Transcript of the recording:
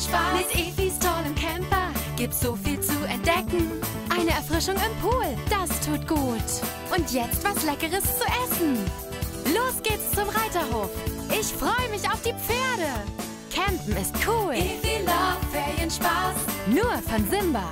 Spaß. Mit Efis tollem Camper gibt's so viel zu entdecken. Eine Erfrischung im Pool, das tut gut. Und jetzt was Leckeres zu essen. Los geht's zum Reiterhof. Ich freue mich auf die Pferde. Campen ist cool. Evi Love Ferienspaß. Nur von Simba.